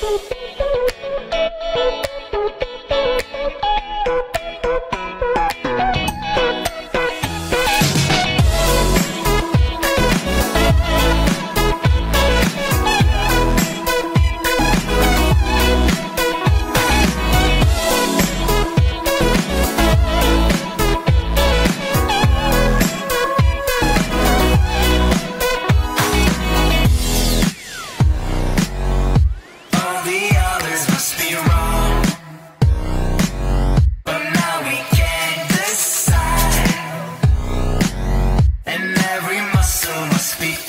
Boop, boop. speak.